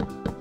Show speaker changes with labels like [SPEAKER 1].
[SPEAKER 1] you